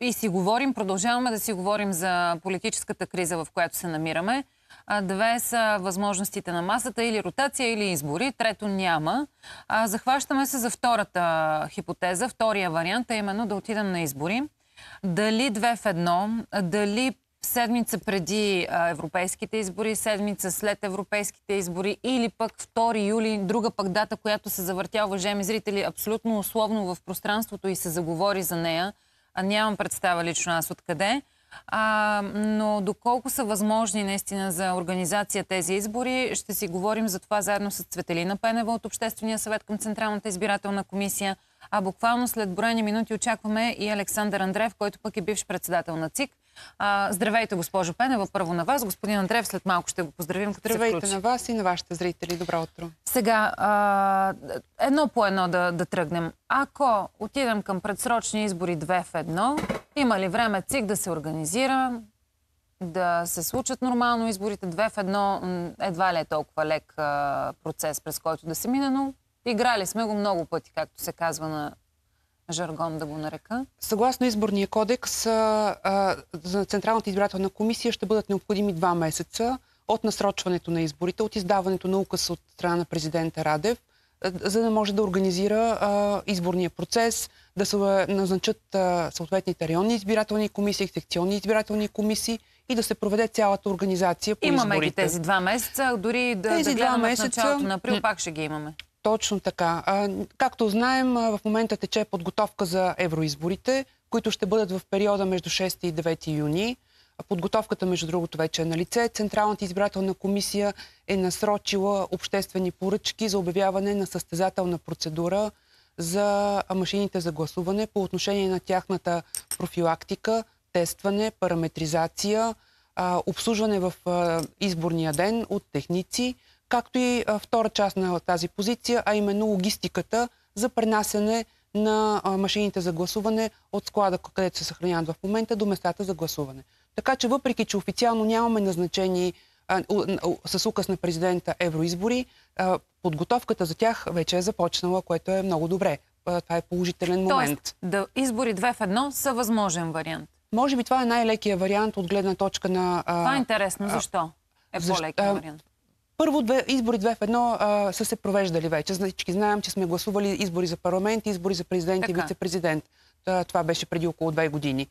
и си говорим, продължаваме да си говорим за политическата криза, в която се намираме. Две са възможностите на масата или ротация, или избори. Трето няма. Захващаме се за втората хипотеза, втория вариант, а именно да отидем на избори. Дали две в едно, дали седмица преди европейските избори, седмица след европейските избори или пък 2 юли, друга пък дата, която се завъртя, уважаеми зрители, абсолютно условно в пространството и се заговори за нея. А нямам представа лично аз откъде. А, но доколко са възможни наистина за организация тези избори, ще си говорим за това заедно с Цветелина Пенева от Обществения съвет към Централната избирателна комисия. А буквално след броени минути очакваме и Александър Андреев, който пък е бивш председател на ЦИК. А, здравейте, госпожо Пенева, първо на вас. Господин Андреев, след малко ще го поздравим, като Здравейте се включи. на вас и на вашите зрители. Добро утро. Сега, а, едно по едно да, да тръгнем. Ако отидем към предсрочни избори две в едно, има ли време ЦИК да се организира, да се случат нормално изборите две в едно, м, едва ли е толкова лек а, процес, през който да се мине, но играли сме го много пъти, както се казва на жаргон да го нарека. Съгласно изборния кодекс, а, за Централната избирателна комисия ще бъдат необходими два месеца от насрочването на изборите, от издаването на указ от страна на президента Радев, за да може да организира а, изборния процес, да се назначат а, съответните районни избирателни комисии, секционни избирателни комисии и да се проведе цялата организация по Имаме ги изборите. тези два месеца, дори да, Тези да гледаме месеца- в началото на април, пак ще ги имаме. Точно така. А, както знаем, в момента тече подготовка за евроизборите, които ще бъдат в периода между 6 и 9 юни. Подготовката, между другото, вече е на лице. Централната избирателна комисия е насрочила обществени поръчки за обявяване на състезателна процедура за машините за гласуване по отношение на тяхната профилактика, тестване, параметризация, обслужване в изборния ден от техници, както и втора част на тази позиция, а именно логистиката за пренасене на машините за гласуване от склада, където се съхраняват в момента, до местата за гласуване. Така че въпреки, че официално нямаме назначени а, с указ на президента евроизбори, а, подготовката за тях вече е започнала, което е много добре. А, Това е положителен момент. Тоест, да, избори две в едно са възможен вариант. Може би това е най-лекия вариант от гледна точка на... Това е интересно. Защо е по-лекия вариант? Първо, две, избори две в едно а, са се провеждали вече. Всички знаем, че сме гласували избори за парламент, избори за президент и Така. вице-президент. Та, Това беше преди около две години.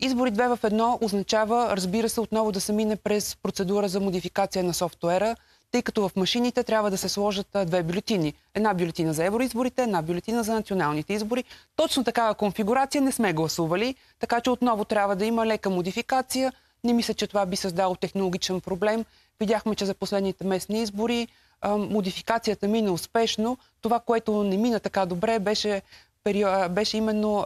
Избори две в едно означава, разбира се, отново да се мине през процедура за модификация на софтуера, тъй като в машините трябва да се сложат две бюлетини. Една бюлетина за евроизборите, една бюлетина за националните избори. Точно такава конфигурация не сме гласували, така че отново трябва да има лека модификация. Не мисля, че това би създало технологичен проблем. Видяхме, че за последните местни избори модификацията мина успешно. Това, което не мина така добре, беше, беше именно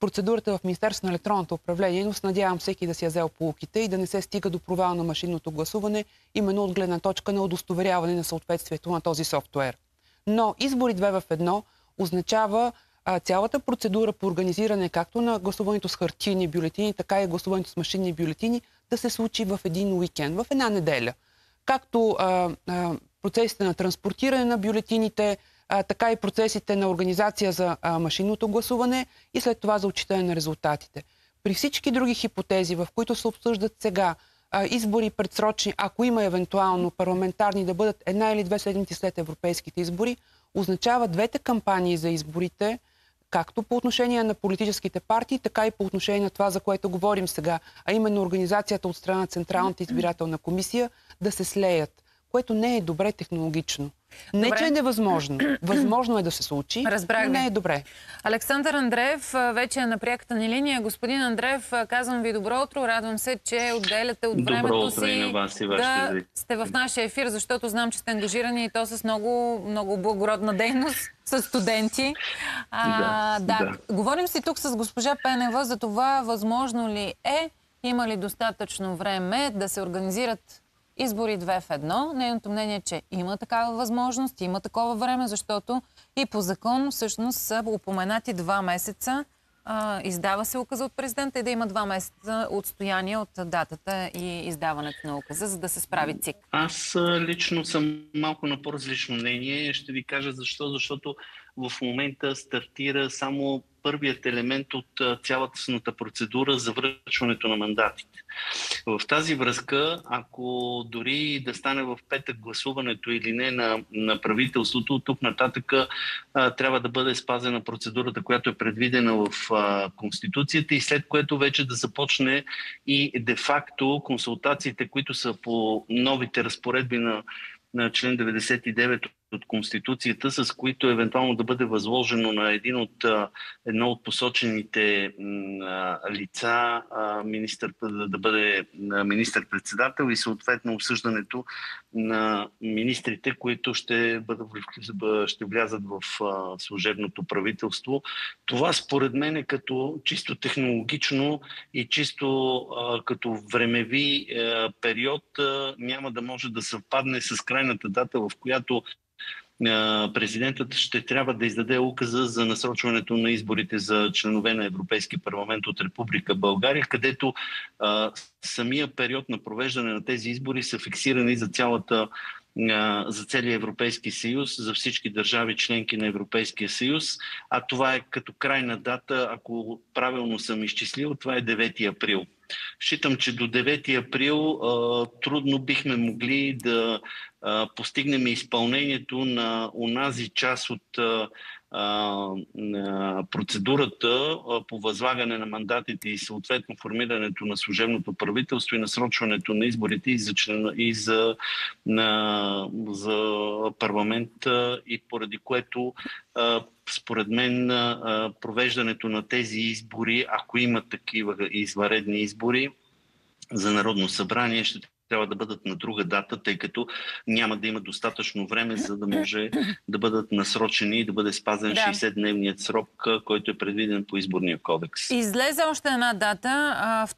процедурата в Министерството на електронното управление, но се надявам всеки да си е взел полуките и да не се стига до провал на машинното гласуване, именно от гледна точка на удостоверяване на съответствието на този софтуер. Но избори две в едно означава а, цялата процедура по организиране както на гласуването с хартийни бюлетини, така и гласуването с машинни бюлетини да се случи в един уикенд, в една неделя. Както а, а, процесите на транспортиране на бюлетините, а, така и процесите на организация за а, машинното гласуване и след това за отчитане на резултатите. При всички други хипотези, в които се обсъждат сега а, избори предсрочни, ако има евентуално парламентарни да бъдат една или две седмици след европейските избори, означава двете кампании за изборите, както по отношение на политическите партии, така и по отношение на това, за което говорим сега, а именно организацията от страна на Централната избирателна комисия, да се слеят, което не е добре технологично. Не, Добре. че е невъзможно. Възможно е да се случи, Разбрах но не ви. е добре. Александър Андреев вече е на пряката ни линия. Господин Андреев, казвам ви добро утро. Радвам се, че отделяте от Добро времето утро си и на вас и да зрители. сте в нашия ефир, защото знам, че сте ангажирани и то с много, много благородна дейност с студенти. А, Да, да. Говорим си тук с госпожа Пенева за това възможно ли е, има ли достатъчно време да се организират избори две в едно. Нейното мнение е, че има такава възможност, има такова време, защото и по закон всъщност са упоменати два месеца. А, издава се указа от президента и да има два месеца отстояние от датата и издаването на указа, за да се справи ЦИК. Аз лично съм малко на по-различно мнение. Ще ви кажа защо. Защото в момента стартира само първият елемент от цялата процедура за връчването на мандатите. В тази връзка, ако дори да стане в петък гласуването или не на, на правителството, тук нататък а, трябва да бъде спазена процедурата, която е предвидена в а, Конституцията и след което вече да започне и де-факто консултациите, които са по новите разпоредби на на член 99 от Конституцията, с които евентуално да бъде възложено на един от, едно от посочените лица министър, да бъде министър-председател и съответно обсъждането на министрите, които ще, бъдат, ще влязат в служебното правителство. Това според мен е като чисто технологично и чисто като времеви период няма да може да съвпадне с крайната дата, в която президентът ще трябва да издаде указа за насрочването на изборите за членове на Европейски парламент от Република България, където самия период на провеждане на тези избори са фиксирани за цялата за целия Европейски съюз, за всички държави членки на Европейския съюз, а това е като крайна дата, ако правилно съм изчислил, това е 9 април. Считам, че до 9 април а, трудно бихме могли да а, постигнем изпълнението на онази част от а, процедурата по възлагане на мандатите и съответно формирането на служебното правителство и насрочването на изборите и за, член, и за, на, за парламент и поради което според мен провеждането на тези избори, ако има такива изваредни избори за Народно събрание, ще трябва да бъдат на друга дата, тъй като няма да има достатъчно време, за да може да бъдат насрочени и да бъде спазен да. 60-дневният срок, който е предвиден по изборния кодекс. Излезе още една дата,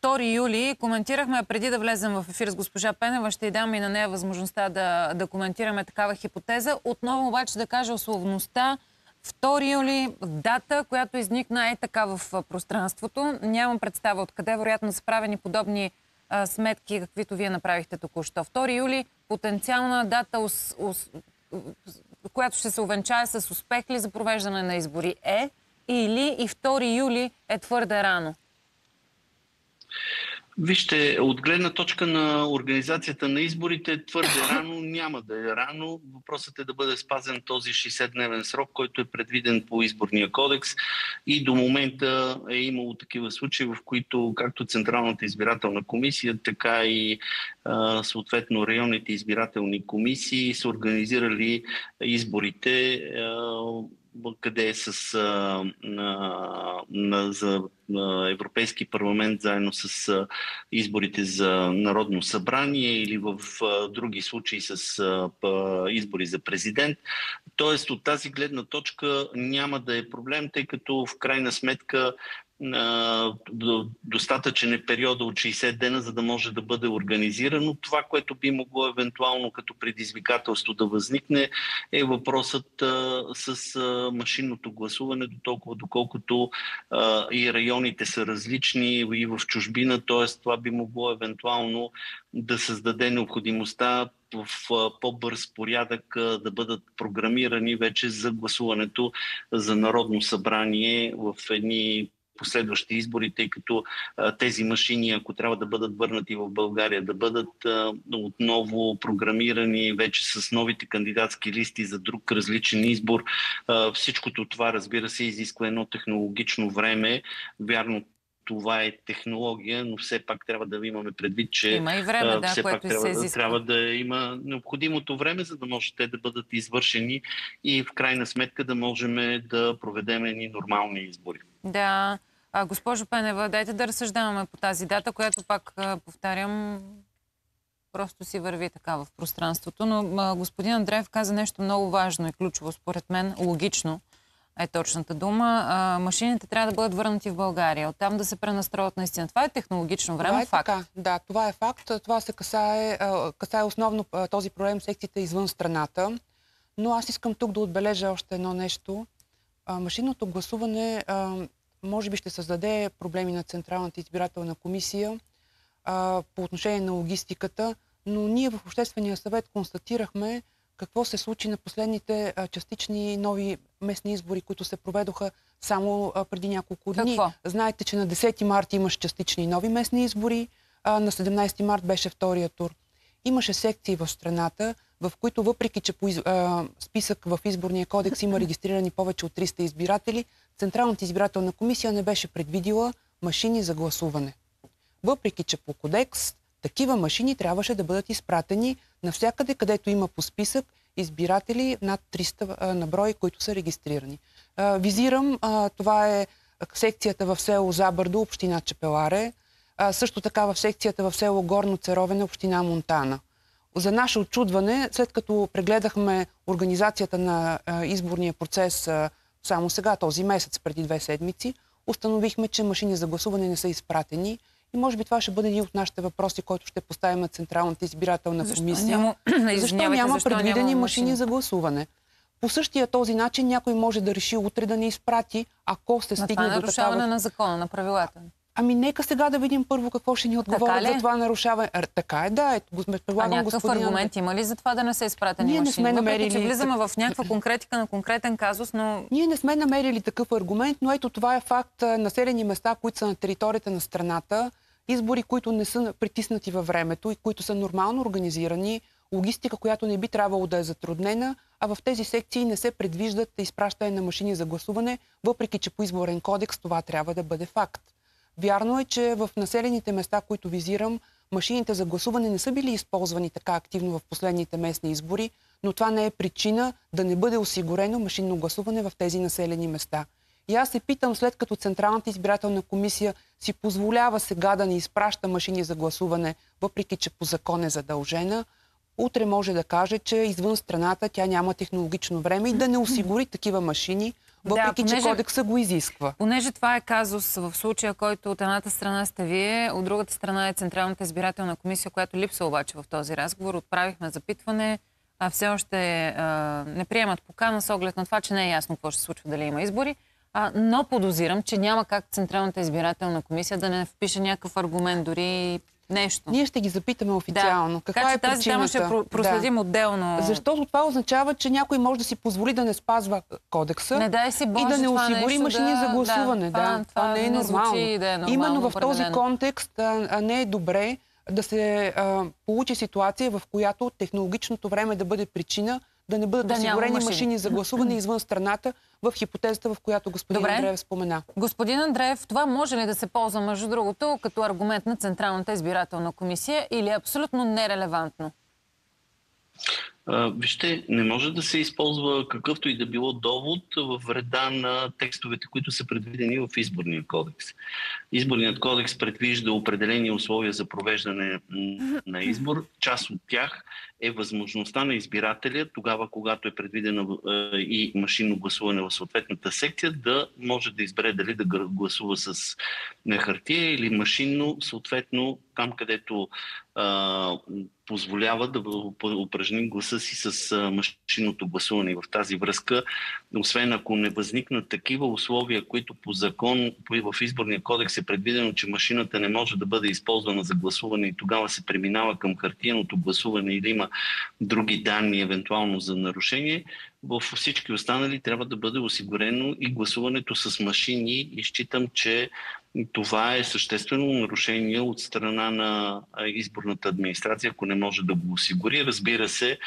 2 юли. Коментирахме преди да влезем в ефир с госпожа Пенева. Ще й дам и на нея възможността да, да коментираме такава хипотеза. Отново обаче да кажа условността. 2 юли, дата, която изникна е така в пространството. Нямам представа откъде, вероятно са правени подобни сметки, каквито вие направихте току-що. 2 юли, потенциална дата, ус, ус, която ще се увенчае с успех ли за провеждане на избори е или и 2 юли е твърде рано? Вижте, от гледна точка на организацията на изборите, твърде рано няма да е рано. Въпросът е да бъде спазен този 60-дневен срок, който е предвиден по изборния кодекс. И до момента е имало такива случаи, в които както Централната избирателна комисия, така и съответно районните избирателни комисии са организирали изборите къде е с а, на, за на Европейски парламент заедно с а, изборите за Народно събрание или в а, други случаи с а, па, избори за президент. Тоест от тази гледна точка няма да е проблем, тъй като в крайна сметка достатъчен е периода от 60 дена, за да може да бъде организирано. Това, което би могло евентуално като предизвикателство да възникне, е въпросът с машинното гласуване, до толкова доколкото и районите са различни и в чужбина, т.е. това би могло евентуално да създаде необходимостта в по-бърз порядък да бъдат програмирани вече за гласуването за Народно събрание в едни последващи избори, тъй като тези машини, ако трябва да бъдат върнати в България, да бъдат отново програмирани вече с новите кандидатски листи за друг различен избор, всичкото това, разбира се, изисква едно технологично време. Вярно, това е технология, но все пак трябва да имаме предвид, че има и време, да, все пак трябва, се трябва да има необходимото време, за да може те да бъдат извършени и в крайна сметка да можем да проведем едни нормални избори. Да. А, госпожо Пенева, дайте да разсъждаваме по тази дата, която пак повтарям, просто си върви така в пространството. Но а, господин Андреев каза нещо много важно и ключово, според мен, логично е точната дума. А, машините трябва да бъдат върнати в България. Оттам да се пренастроят наистина. Това е технологично време, това е факт. Така. Да, това е факт. Това се касае, касае основно този проблем секциите извън страната. Но аз искам тук да отбележа още едно нещо. машинното гласуване може би ще създаде проблеми на Централната избирателна комисия по отношение на логистиката, но ние в Обществения съвет констатирахме, какво се случи на последните частични нови местни избори, които се проведоха само преди няколко дни. Какво? Знаете, че на 10 март имаше частични нови местни избори, а, на 17 март беше втория тур. Имаше секции в страната, в които въпреки, че по из- а, списък в изборния кодекс има регистрирани повече от 300 избиратели, Централната избирателна комисия не беше предвидила машини за гласуване. Въпреки, че по кодекс такива машини трябваше да бъдат изпратени навсякъде, където има по списък избиратели над 300 а, на брой, които са регистрирани. Визирам, това е секцията в село Забърдо, община Чепеларе, също така в секцията в село Горно Церовене, община Монтана. За наше очудване, след като прегледахме организацията на изборния процес само сега, този месец, преди две седмици, установихме, че машини за гласуване не са изпратени. И може би това ще бъде един от нашите въпроси, който ще поставим на Централната избирателна Защо комисия. няма- защо няма защо предвидени няма машини за гласуване? По същия този начин някой може да реши утре да не изпрати, ако се това стигне е до нарушаване такава... на закона, на правилата. Ами нека сега да видим първо какво ще ни отговорят е? за това нарушаване. Така е, да. Го сме- А предлагам някакъв господин аргумент има ли за това да не са изпратени Ние не машини? сме Въпреки, че намерили влизаме в някаква конкретика на конкретен казус, но Ние не сме намерили такъв аргумент, но ето това е факт. Населени места, които са на територията на страната, избори, които не са притиснати във времето и които са нормално организирани, логистика, която не би трябвало да е затруднена, а в тези секции не се предвиждат изпращане на машини за гласуване, въпреки че по изборен кодекс това трябва да бъде факт. Вярно е, че в населените места, които визирам, машините за гласуване не са били използвани така активно в последните местни избори, но това не е причина да не бъде осигурено машинно гласуване в тези населени места. И аз се питам, след като Централната избирателна комисия си позволява сега да не изпраща машини за гласуване, въпреки че по закон е задължена, утре може да каже, че извън страната тя няма технологично време и да не осигури такива машини, въпреки че понеже- кодекса го изисква. Понеже това е казус в случая, който от едната страна сте вие, от другата страна е Централната избирателна комисия, която липсва обаче в този разговор. Отправихме запитване, а все още а, не приемат покана с оглед на това, че не е ясно какво ще се случва, дали има избори. А, но подозирам, че няма как Централната избирателна комисия да не впише някакъв аргумент, дори нещо. Ние ще ги запитаме официално. Каква така е тази тема ще причината? про- проследим отделно. Защото това означава, че някой може да си позволи да не спазва кодекса Не дай си Боже и да не осигури машини да- за гласуване. да, Да, това- това, не е не звучи нормално. да е нормално, Именно в този определено. контекст а, а не е добре да се а, получи ситуация, в която технологичното време да бъде причина да не бъдат Да осигурени машини. машини за гласуване извън страната в хипотезата, в която господин Добре. Андреев спомена. Господин Андреев, това може ли да се ползва, между другото, като аргумент на Централната избирателна комисия или е абсолютно нерелевантно? Вижте, не може да се използва какъвто и да било довод в вреда на текстовете, които са предвидени в изборния кодекс. Изборният кодекс предвижда определени условия за провеждане на избор. Част от тях е възможността на избирателя, тогава когато е предвидено е, и машинно гласуване в съответната секция, да може да избере дали да гласува с на хартия или машинно, съответно там, където позволява да упражни гласа си с машинното гласуване. В тази връзка, освен ако не възникнат такива условия, които по закон в изборния кодекс е предвидено, че машината не може да бъде използвана за гласуване и тогава се преминава към хартияното гласуване или има други данни, евентуално за нарушение, в всички останали трябва да бъде осигурено и гласуването с машини и считам, че това е съществено нарушение от страна на изборната администрация, ако не може да го осигури. Разбира се,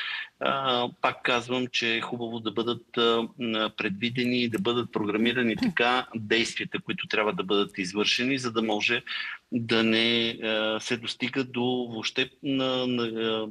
пак казвам, че е хубаво да бъдат предвидени и да бъдат програмирани така действията, които трябва да бъдат извършени, за да може да не се достига до въобще на, на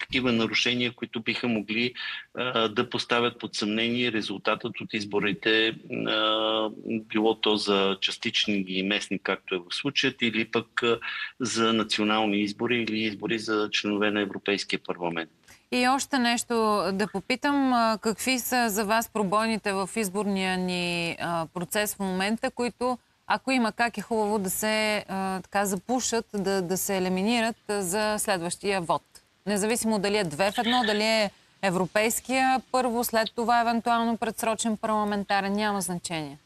такива нарушения, които биха могли а, да поставят под съмнение резултатът от изборите, а, било то за частични и местни, както е в случаят, или пък а, за национални избори или избори за членове на Европейския парламент. И още нещо да попитам. Какви са за вас пробойните в изборния ни процес в момента, които, ако има как, е хубаво да се така запушат, да, да се елиминират за следващия вод? Независимо дали е две в едно, дали е европейския първо, след това евентуално предсрочен парламентарен, няма значение.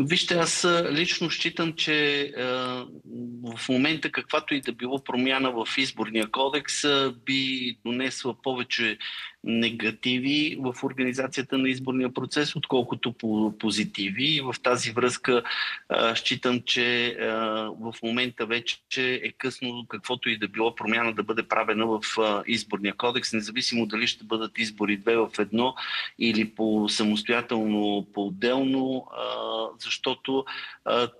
Вижте, аз лично считам, че е, в момента каквато и да било промяна в изборния кодекс би донесла повече негативи в организацията на изборния процес, отколкото по позитиви. И в тази връзка а, считам, че в момента вече е късно каквото и да било промяна да бъде правена в изборния кодекс, независимо дали ще бъдат избори две в едно или по самостоятелно, по-отделно, защото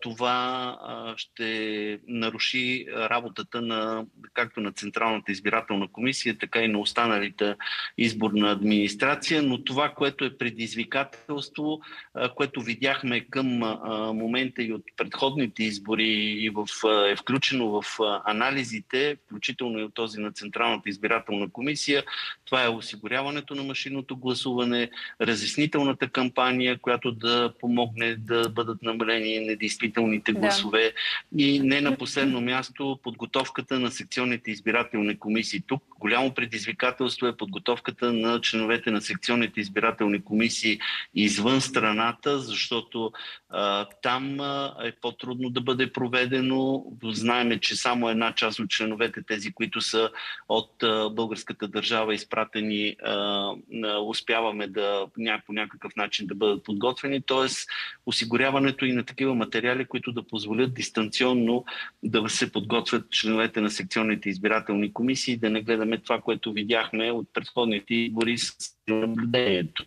това ще наруши работата на както на Централната избирателна комисия, така и на останалите изборна администрация, но това, което е предизвикателство, което видяхме към момента и от предходните избори и в, е включено в анализите, включително и от този на Централната избирателна комисия, това е осигуряването на машинното гласуване, разяснителната кампания, която да помогне да бъдат намалени недействителните гласове да. и не на последно място подготовката на секционните избирателни комисии. Тук голямо предизвикателство е подготовката на членовете на секционните избирателни комисии извън страната, защото а, там а, е по-трудно да бъде проведено. Знаеме, че само една част от членовете, тези, които са от а, българската държава изпратени, а, успяваме да по някакъв начин да бъдат подготвени. Тоест, осигуряването и на такива материали, които да позволят дистанционно да се подготвят членовете на секционните избирателни комисии, да не гледаме това, което видяхме от предходните избори с наблюдението,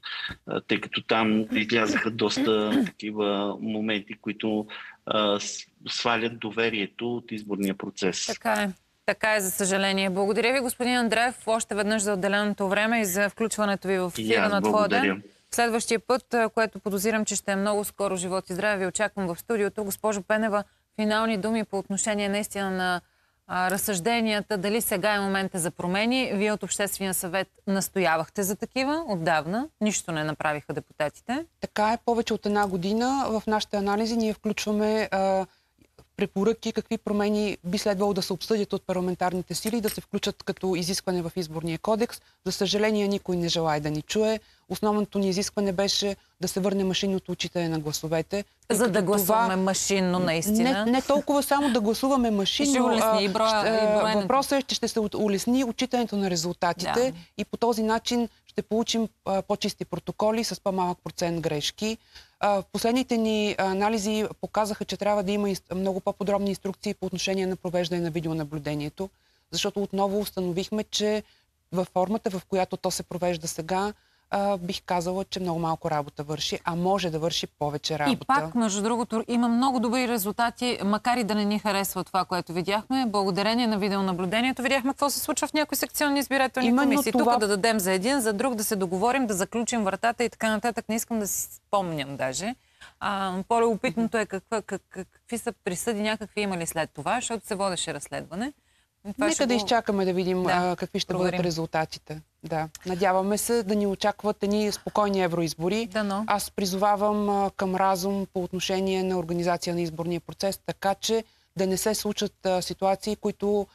тъй като там излязаха доста такива моменти, които а, свалят доверието от изборния процес. Така е. Така е, за съжаление. Благодаря ви, господин Андреев, още веднъж за отделеното време и за включването ви в ефира на твоя ден. Следващия път, което подозирам, че ще е много скоро живот и здраве, ви очаквам в студиото. Госпожо Пенева, финални думи по отношение наистина на а, разсъжденията, дали сега е момента за промени. Вие от Обществения съвет настоявахте за такива отдавна. Нищо не направиха депутатите. Така е, повече от една година в нашите анализи ние включваме а, препоръки, какви промени би следвало да се обсъдят от парламентарните сили и да се включат като изискване в изборния кодекс. За съжаление, никой не желая да ни чуе. Основното ни изискване беше да се върне машинното отчитане на гласовете. За да гласуваме това... машинно, наистина. Не, не толкова само да гласуваме машинно. Ще улесни и броя, и Въпросът е, че ще се улесни отчитането на резултатите да. и по този начин ще получим по-чисти протоколи с по-малък процент грешки. Последните ни анализи показаха, че трябва да има много по-подробни инструкции по отношение на провеждане на видеонаблюдението, защото отново установихме, че във формата, в която то се провежда сега, а, бих казала, че много малко работа върши, а може да върши повече работа. И пак, между другото, има много добри резултати, макар и да не ни харесва това, което видяхме. Благодарение на видеонаблюдението видяхме какво се случва в някои секционни избирателни Именно комисии. Това... Тук да дадем за един, за друг, да се договорим, да заключим вратата и така нататък. Не искам да си спомням даже. По-любопитното е каква, как, какви са присъди някакви имали след това, защото се водеше разследване. Това Нека да го... изчакаме да видим да, а, какви ще проверим. бъдат резултатите. Да. Надяваме се да ни очакват едни спокойни евроизбори. Дано. Аз призовавам а, към разум по отношение на организация на изборния процес, така че да не се случат а, ситуации, които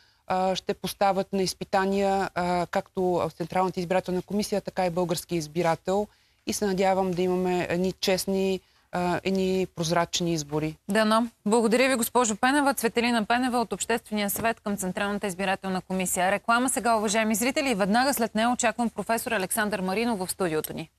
ще поставят на изпитания както Централната избирателна комисия, така и български избирател. И се надявам да имаме едни честни едни прозрачни избори. Дано. Благодаря ви, госпожо Пенева. Цветелина Пенева от Обществения съвет към Централната избирателна комисия. Реклама сега, уважаеми зрители, веднага след нея очаквам професор Александър Маринов в студиото ни.